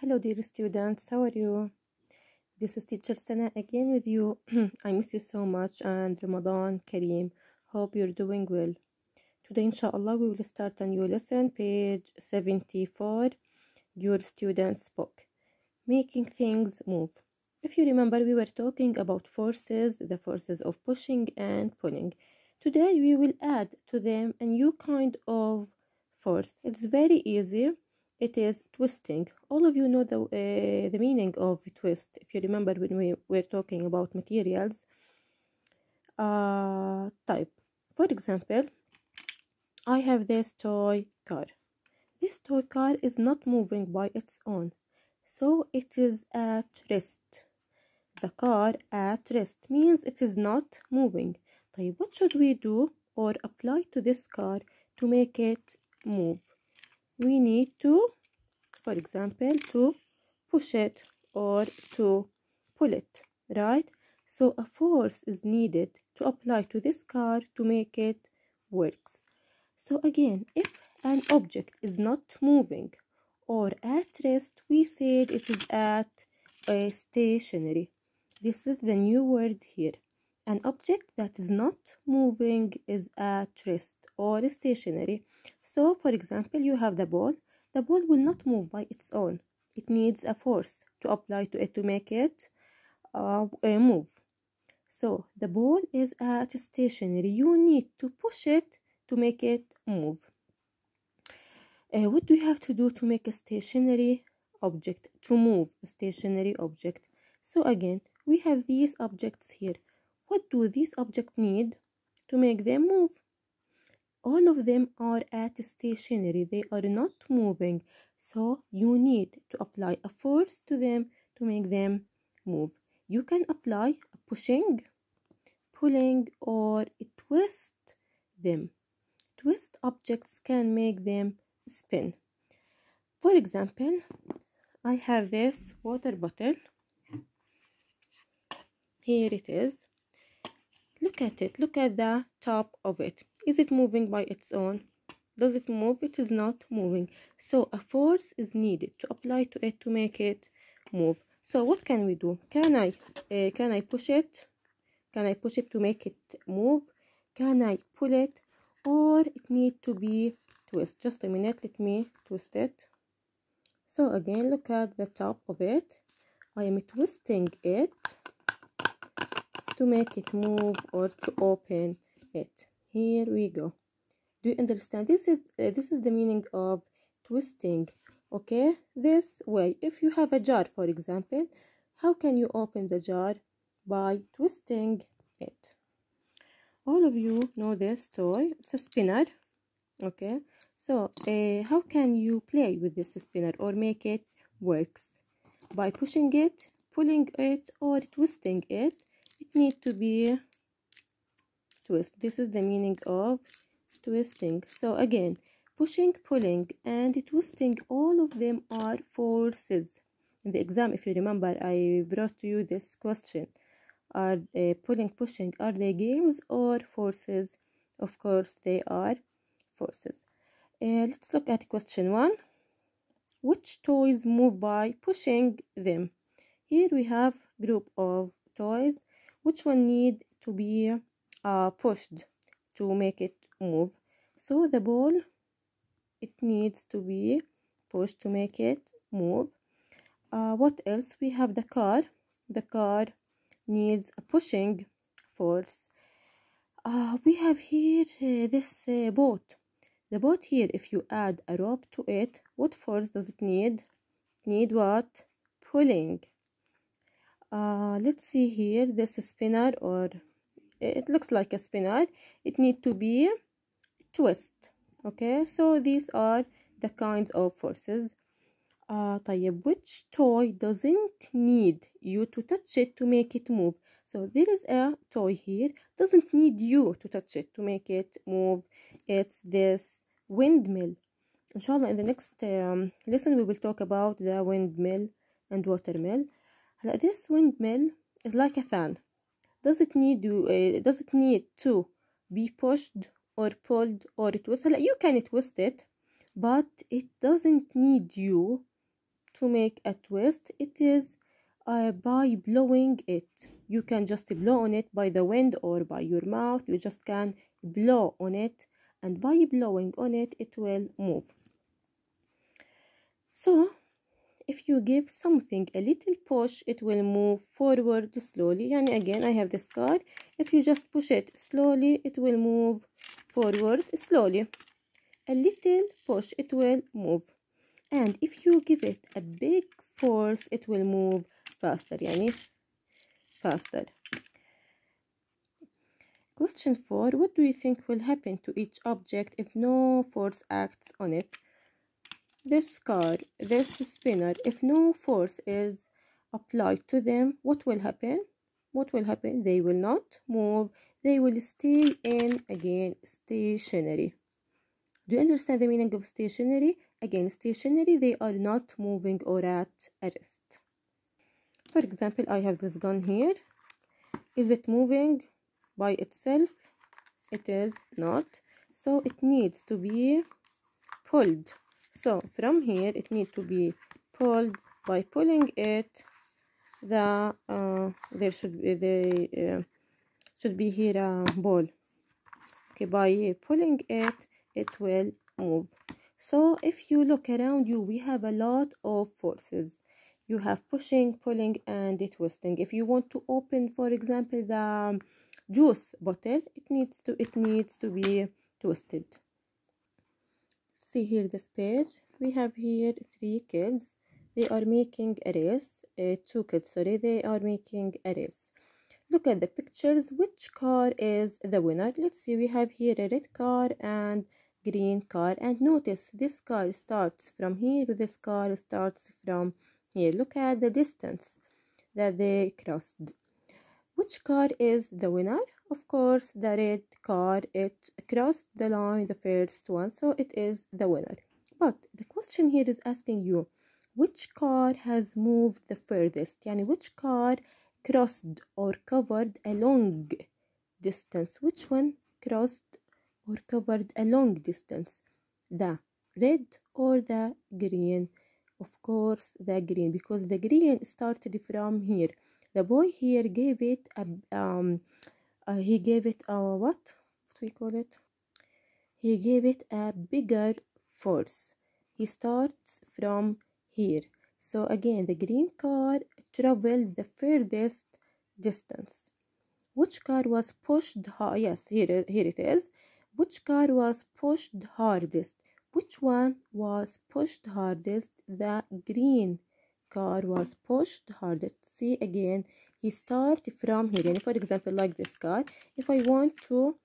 Hello, dear students. How are you? This is teacher Sana again with you. I miss you so much and Ramadan Kareem. Hope you're doing well. Today, inshallah, we will start a new lesson, page 74, your student's book, Making Things Move. If you remember, we were talking about forces, the forces of pushing and pulling. Today, we will add to them a new kind of force. It's very easy it is twisting. All of you know the, uh, the meaning of twist. If you remember when we were talking about materials uh, type. For example, I have this toy car. This toy car is not moving by its own, so it is at rest. The car at rest means it is not moving. طيب, what should we do or apply to this car to make it move? We need to for example to push it or to pull it right? So a force is needed to apply to this car to make it works. So again if an object is not moving or at rest we said it is at a stationary. This is the new word here. An object that is not moving is at rest or stationary. So, for example, you have the ball. The ball will not move by its own. It needs a force to apply to it to make it uh, move. So, the ball is at stationary. You need to push it to make it move. Uh, what do you have to do to make a stationary object to move a stationary object? So again, we have these objects here. What do these objects need to make them move? All of them are at stationary, they are not moving. So you need to apply a force to them to make them move. You can apply a pushing, pulling, or twist them. Twist objects can make them spin. For example, I have this water bottle. Here it is. Look at it. Look at the top of it. Is it moving by its own? Does it move? It is not moving. So a force is needed to apply to it to make it move. So what can we do? Can I uh, can I push it? Can I push it to make it move? Can I pull it? Or it need to be twist. Just a minute. Let me twist it. So again, look at the top of it. I am twisting it to make it move or to open it here we go. Do you understand? This is uh, this is the meaning of twisting okay? This way. If you have a jar for example how can you open the jar? By twisting it. All of you know this toy. It's a spinner okay? So uh, how can you play with this spinner or make it works? By pushing it pulling it or twisting it it need to be twist. This is the meaning of twisting. So again pushing pulling and twisting all of them are forces. In the exam if you remember i brought to you this question. Are uh, pulling pushing are they games or forces? Of course they are forces. Uh, let's look at question one. Which toys move by pushing them? Here we have group of toys. Which one need to be uh, pushed to make it move. So the ball it needs to be pushed to make it move. Uh, what else? We have the car. The car needs a pushing force. Uh, we have here uh, this uh, boat. The boat here if you add a rope to it what force does it need? Need what? Pulling. Uh, let's see here this spinner or it looks like a spinner it need to be twist okay so these are the kinds of forces uh, طيب which toy doesn't need you to touch it to make it move so there is a toy here doesn't need you to touch it to make it move it's this windmill inshallah in the next um, lesson we will talk about the windmill and watermill this windmill is like a fan does it need you uh, does it need to be pushed or pulled or twisted you can twist it but it doesn't need you to make a twist. It is uh, by blowing it. You can just blow on it by the wind or by your mouth. You just can blow on it and by blowing on it it will move. So if you give something a little push it will move forward slowly and again I have this car if you just push it slowly it will move forward slowly a little push it will move and if you give it a big force it will move faster يعني faster question 4 what do you think will happen to each object if no force acts on it This car this spinner if no force is applied to them what will happen? What will happen? They will not move. They will stay in again stationary. Do you understand the meaning of stationary? Again stationary they are not moving or at rest. For example i have this gun here. Is it moving by itself? It is not. So it needs to be pulled so from here it need to be pulled. By pulling it the uh, there should be the uh, should be here a ball. Okay by pulling it it will move. So if you look around you we have a lot of forces. You have pushing pulling and twisting. If you want to open for example the juice bottle it needs to it needs to be twisted see here this page. We have here three kids. They are making a race uh, two kids sorry they are making a race look at the pictures. Which car is the winner? Let's see we have here a red car and green car. And notice this car starts from here this car starts from here. Look at the distance that they crossed. Which car is the winner of course the red car it crossed the line the first one so it is the winner. But the question here is asking you which car has moved the furthest? Yani which car crossed or covered a long distance? Which one crossed or covered a long distance? The red or the green? Of course the green because the green started from here. The boy here gave it a um, uh, he gave it a what? What do we call it? He gave it a bigger force. He starts from here. So again the green car traveled the furthest distance. Which car was pushed hard yes here, here it is. Which car was pushed hardest? Which one was pushed hardest? The green car was pushed hardest. See again start from here and for example like this car if I want to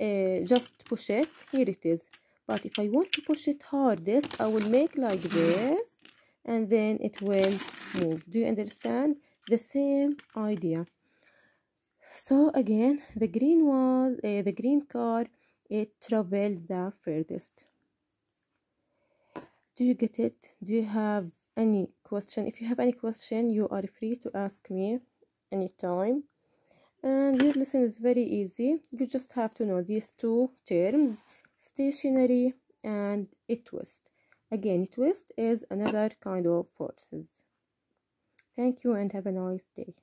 uh, just push it here it is. But if I want to push it hardest I will make like this and then it will move. Do you understand? The same idea. So again the green was uh, the green car it traveled the furthest. Do you get it? Do you have any question? If you have any question you are free to ask me anytime. And your lesson is very easy. You just have to know these two terms stationary and a twist. Again it twist is another kind of forces. Thank you and have a nice day